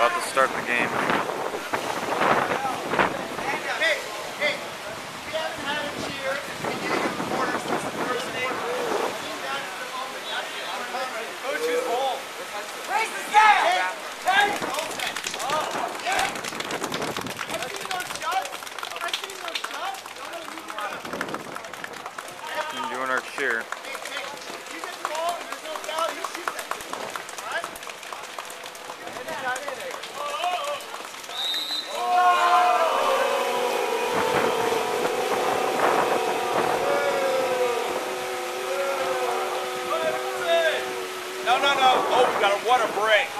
about to start the game. break.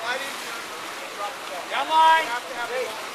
Sliding, drop the ball. Down line.